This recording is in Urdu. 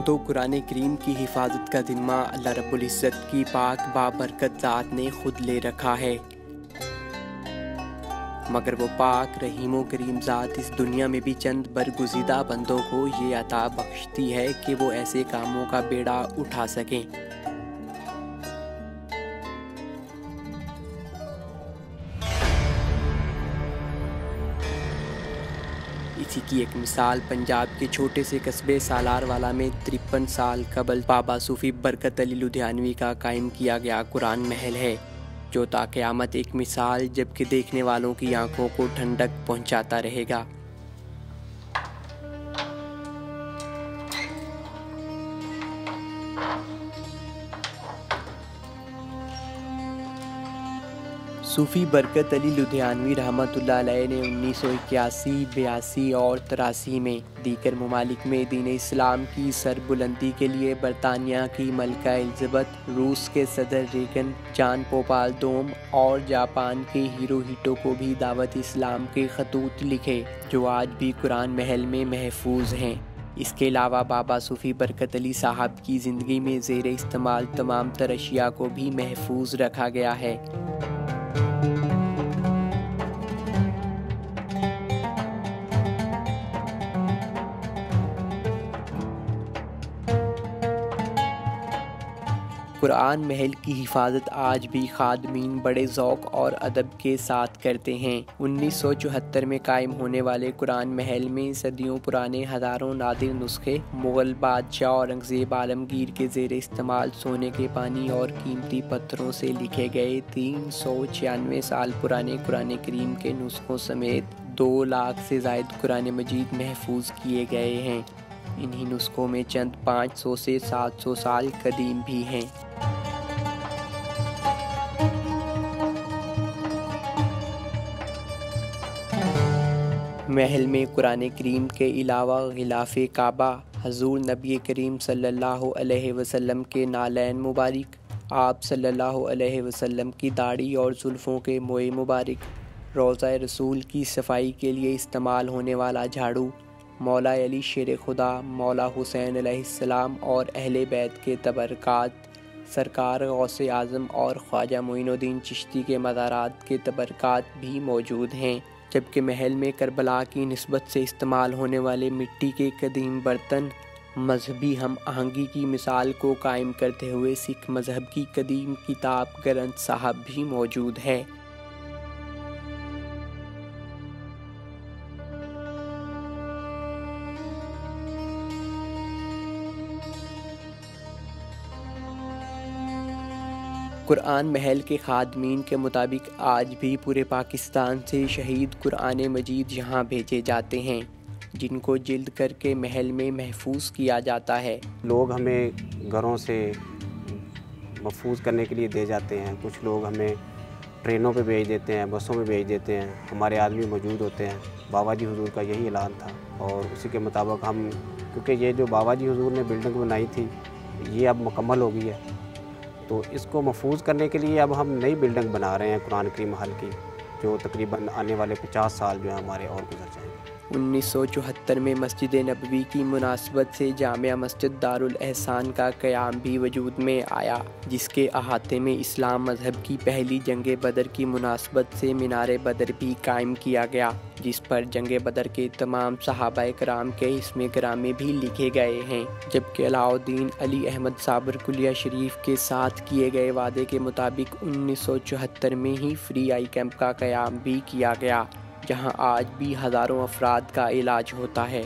یوں تو قرآن کریم کی حفاظت کا ذمہ اللہ رب العزت کی پاک بابرکت ذات نے خود لے رکھا ہے۔ مگر وہ پاک رحیم و کریم ذات اس دنیا میں بھی چند برگزیدہ بندوں کو یہ عطا بخشتی ہے کہ وہ ایسے کاموں کا بیڑا اٹھا سکیں۔ اسی کی ایک مثال پنجاب کے چھوٹے سے قصبے سالار والا میں ترپن سال قبل بابا صوفی برکت علی لدھیانوی کا قائم کیا گیا قرآن محل ہے، جو تا قیامت ایک مثال جبکہ دیکھنے والوں کی آنکھوں کو ٹھنڈک پہنچاتا رہے گا۔ صوفی برکت علی لدھیانوی رحمۃ اللہ علیہ نے انیس سو اکیاسی، بیاسی اور تراسی میں دیگر ممالک میں دین اسلام کی سر بلندی کے لیے برطانیہ کی ملکہ الزبت، روس کے صدر ریگن جان پوپال دوم اور جاپان کے ہیرو ہیٹو کو بھی دعوت اسلام کے خطوط لکھے جو آج بھی قرآن محل میں محفوظ ہیں۔ اس کے علاوہ بابا صوفی برکت علی صاحب کی زندگی میں زیر استعمال تمام تر اشیاء کو بھی محفوظ رکھا گیا ہے۔ قرآن محل کی حفاظت آج بھی خادمین بڑے ذوق اور ادب کے ساتھ کرتے ہیں۔ انیس سو چوہتر میں قائم ہونے والے قرآن محل میں صدیوں پرانے ہزاروں نادر نسخے، مغل بادشاہ اورنگزیب عالمگیر کے زیر استعمال سونے کے پانی اور قیمتی پتھروں سے لکھے گئے تین سو چھیانوے سال پرانے قرآن کریم کے نسخوں سمیت دو لاکھ سے زائد قرآن مجید محفوظ کیے گئے ہیں۔ انہی نسخوں میں چند پانچ سو سے سات سو سال قدیم بھی ہیں۔ محل میں قرآن کریم کے علاوہ غلاف کعبہ حضور نبی کریم صلی اللہ علیہ وسلم کے نالین مبارک، آپ صلی اللہ علیہ وسلم کی داڑھی اور زلفوں کے موئے مبارک، روضہ رسول کی صفائی کے لیے استعمال ہونے والا جھاڑو مولا علی شیر خدا، مولا حسین علیہ السلام اور اہل بیت کے تبرکات، سرکار غوث اعظم اور خواجہ معین الدین چشتی کے مزارات کے تبرکات بھی موجود ہیں۔ جبکہ محل میں کربلا کی نسبت سے استعمال ہونے والے مٹی کے قدیم برتن، مذہبی ہم آہنگی کی مثال کو قائم کرتے ہوئے سکھ مذہب کی قدیم کتاب گرنتھ صاحب بھی موجود ہے قرآن محل کے خادمین کے مطابق آج بھی پورے پاکستان سے شہید قرآن مجید یہاں بھیجے جاتے ہیں، جن کو جلد کر کے محل میں محفوظ کیا جاتا ہے۔ لوگ ہمیں گھروں سے محفوظ کرنے کے لیے دے جاتے ہیں۔ کچھ لوگ ہمیں ٹرینوں پہ بھیج دیتے ہیں، بسوں میں بھیج دیتے ہیں۔ ہمارے آدمی موجود ہوتے ہیں۔ بابا جی حضور کا یہی اعلان تھا۔ اور اسی کے مطابق ہم، کیونکہ یہ جو بابا جی حضور نے بلڈنگ بنائی تھی، یہ اب مکمل ہو گئی ہے۔ تو اس کو محفوظ کرنے کے لیے اب ہم نئی بلڈنگ بنا رہے ہیں قرآن کریم محل کی، جو تقریباً آنے والے پچاس سال جو ہیں ہمارے اور گزر جائیں گے۔ انیس سو چوہتر میں مسجد نبوی کی مناسبت سے جامعہ مسجد دارالاحسان کا قیام بھی وجود میں آیا، جس کے احاطے میں اسلام مذہب کی پہلی جنگ بدر کی مناسبت سے مینار بدر بھی قائم کیا گیا۔ جس پر جنگ بدر کے تمام صحابہ کرام کے اسم گرامے بھی لکھے گئے ہیں، جبکہ علاء الدین علی احمد صابر کلیہ شریف کے ساتھ کیے گئے وعدے کے مطابق انیس سو چوہتر میں ہی فری آئی کیمپ کا قیام بھی کیا گیا، جہاں آج بھی ہزاروں افراد کا علاج ہوتا ہے۔